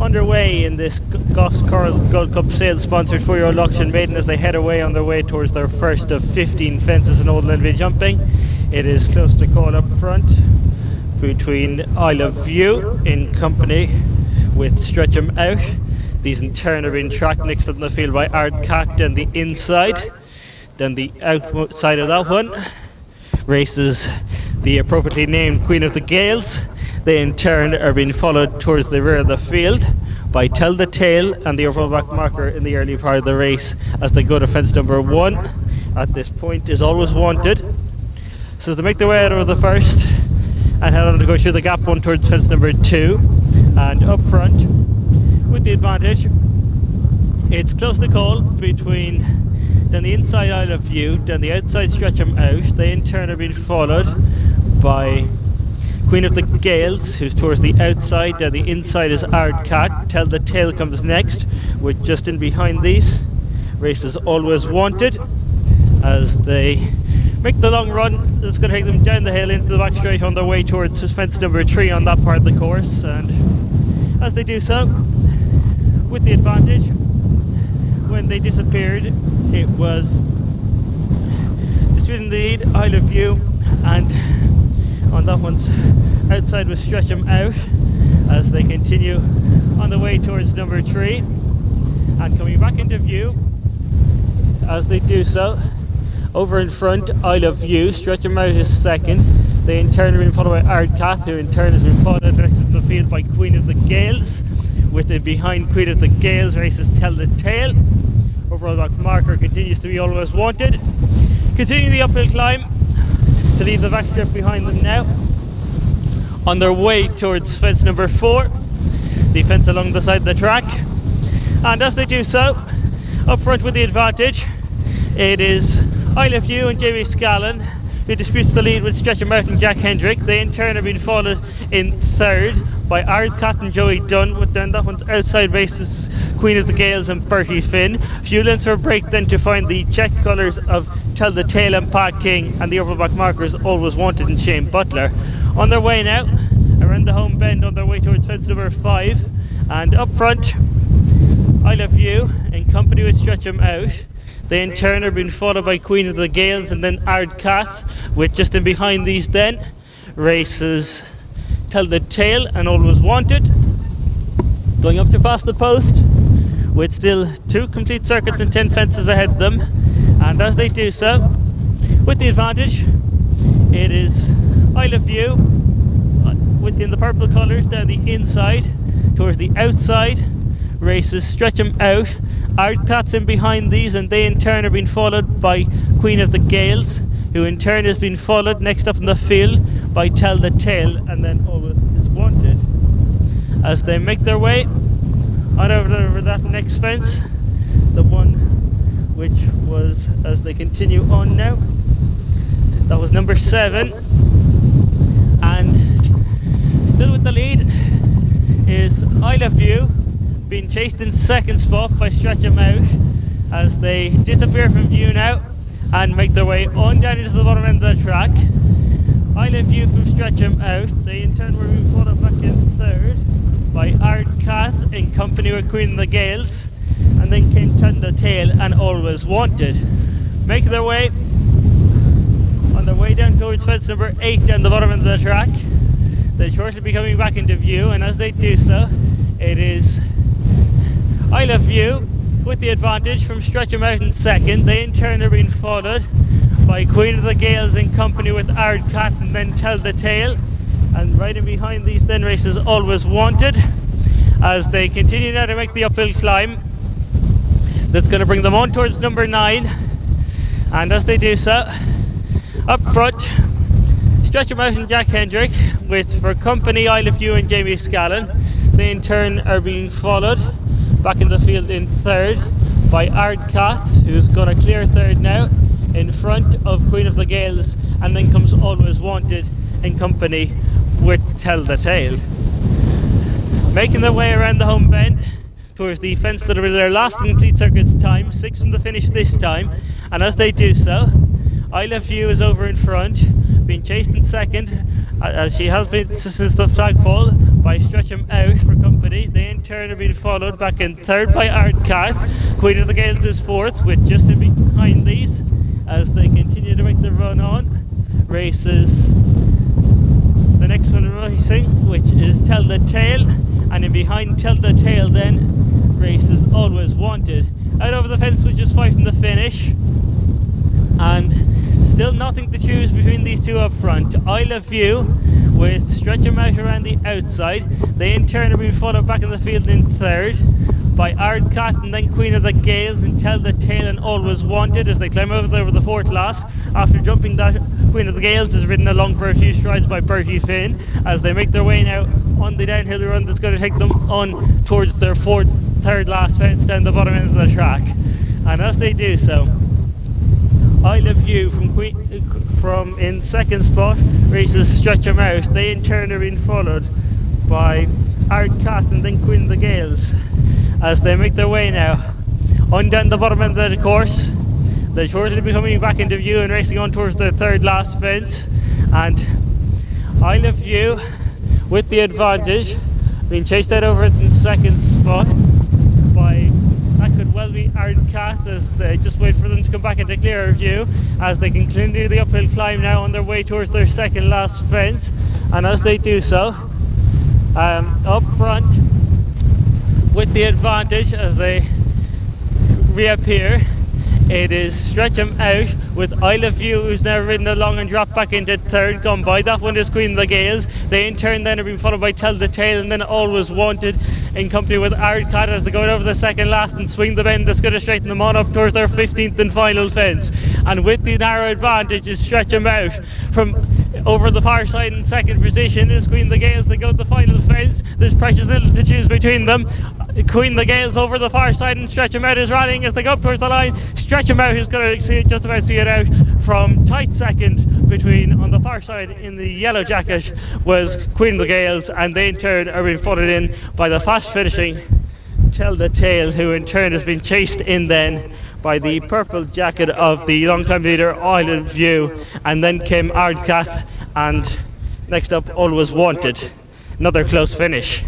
underway in this Goffs Gold Cup sales sponsored year old auction maiden as they head away on their way towards their first of 15 fences in Old Lenville jumping. It is close to call up front between Isle of View in company with Stretchemout. These in turn are being tracked next up in the field by Ardcat and the inside. Then the outside of that one races the appropriately named Queen of the Gales. They in turn are being followed towards the rear of the field by Tell the Tale and the overall back marker in the early part of the race as they go to fence number one. At this point is always wanted. So they make their way out of the first and head on to go through the gap one towards fence number two. And up front with the advantage, it's close to call between then the inside Isle of View, then the outside stretch them out. They in turn are being followed by Queen of the Gales, who's towards the outside. Then the inside is Ardcat. Tell the Tale comes next, with just in behind these. Race is always wanted as they make the long run. It's going to take them down the hill into the back straight on their way towards fence number three on that part of the course. And as they do so, with the advantage, when they disappeared, it was disputing the lead, Isle of View, and on that one's outside was stretch them out as they continue on the way towards number three and coming back into view as they do so over in front Isle of View. Stretch them out is second. They in turn have been followed by Ardcath who in turn has been followed in the field by Queen of the Gales with it behind Queen of the Gales races Tell the Tale. Overall marker continues to be always wanted. Continuing the uphill climb to leave the backstrip behind them now. On their way towards fence number four, the fence along the side of the track. And as they do so, up front with the advantage, it is Isle of You and Jamie Scallon who disputes the lead with Stretcher Martin Jack Hendrick. They in turn have been followed in third by Ardcat and Joey Dunn, with then that one's outside races Queen of the Gales and Bertie Finn. A few lengths for a break then to find the check colours of Tell the Tale and Pat King and the overback markers always wanted in Shane Butler. On their way now, around the home bend on their way towards fence number five. And up front, Isle of View in company with Stretchemout. They in turn are being followed by Queen of the Gales and then Ardcath, with just in behind these then races Tell the Tale and Always Wanted. Going up to past the post with still two complete circuits and 10 fences ahead of them. And as they do so, with the advantage, it is Isle of View uh, in the purple colours down the inside towards the outside. Races stretch them out. Ardcat's in behind these, and they in turn are being followed by Queen of the Gales, who in turn has been followed next up in the field by Tell the Tale, and then Always is Wanted. As they make their way on over, that next fence, the one which was as they continue on now. That was number seven, and still with the lead is Isle of View, being chased in second spot by Stretchemout as they disappear from view now and make their way on down into the bottom end of the track. Isle of View from Stretchemout, they in turn were followed back in third by Ardcath in company with Queen of the Gales, and then came Tail and Always Wanted. Making their way on their way down towards fence number 8 down the bottom of the track. They shortly be coming back into view, and as they do so, it is Isle of View with the advantage from Stretchemout in second. They in turn are being followed by Queen of the Gales in company with Ardcat and then Tell the Tale and right in behind these then races always wanted as they continue now to make the uphill climb. That's going to bring them on towards number nine. And as they do so up front Stretch and Jack Hendrick with for company Isle of View and Jamie Scallon. They in turn are being followed back in the field in third by Ardcath who's going to clear third now in front of Queen of the Gales and then comes Always Wanted in company with Tell the Tale. Making their way around the home bend towards the fence that will be their last complete circuit's time, six from the finish this time, and as they do so, Isle of View is over in front, being chased in second, as she has been since the flagfall, by Stretchemout for company. They in turn are being followed back in third by Ardcath. Queen of the Gales is fourth with just in behind these as they continue to make the run on. Races the next one racing, which is Tell the Tale, and in behind Tell the Tale then races Always Wanted. Out over the fence, which is fighting the finish, and still nothing to choose between these two up front. Isle of View with Stretchemout around the outside. They in turn are being followed back in the field in third by Ardcat and then Queen of the Gales and Tell the Tale and Always Wanted as they climb over there the fourth last. After jumping that, Queen of the Gales is ridden along for a few strides by Bertie Finn as they make their way now on the downhill run that's going to take them on towards their fourth, third last fence down the bottom end of the track. And as they do so, Isle of View from Queen, from in second spot races Stretchemout. They in turn are being followed by Ardcat and then Queen of the Gales as they make their way now on down the bottom end of the course. They're shortly be coming back into view and racing on towards the third last fence. And Isle of View with the advantage, being chased out over in second spot by that could well be Ardcath as they just wait for them to come back into clearer view as they can continue the uphill climb now on their way towards their second last fence. And as they do so, um, up front with the advantage as they reappear. It is Stretchemout with Isle of View who's now ridden along and dropped back into third gone by. That one is Queen of the Gales. They in turn then are being followed by Tell the Tale and then Always Wanted in company with Ardcat as they go over the second last and swing the bend that's going to straighten them on up towards their 15th and final fence. And with the narrow advantage is Stretchemout from over the far side in second position is Queen the Gales. They go to the final fence. There's precious little to choose between them. Queen the Gales over the far side and Stretchemout is rallying as they go up towards the line. Stretchemout who's going to just about see it out from tight second between on the far side in the yellow jacket was Queen the Gales and they in turn are being followed in by the fast finishing Tell the Tale who in turn has been chased in then by the purple jacket of the long-time leader Island View and then came Ardcath and next up Always Wanted. Another close finish.